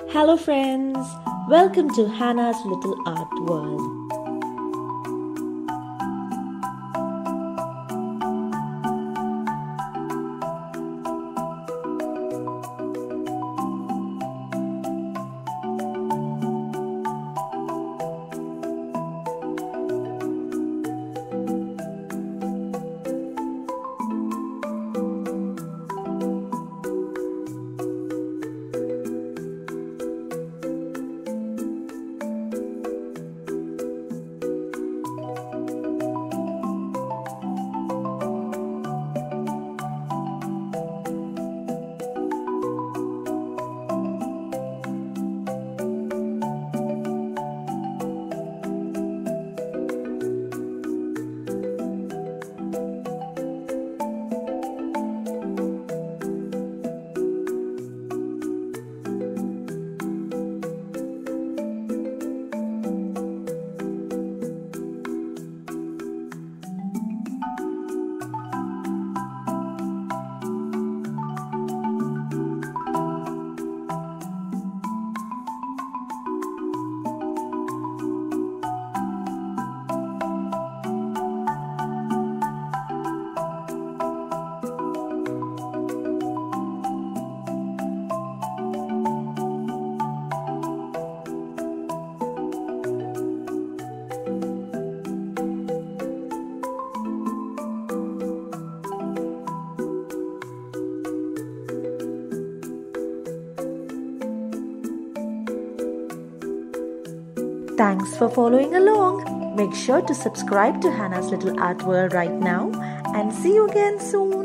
Hello, friends. Welcome to Hannah's Little Art World. Thanks for following along. Make sure to subscribe to Hannah's Little Art World right now and see you again soon.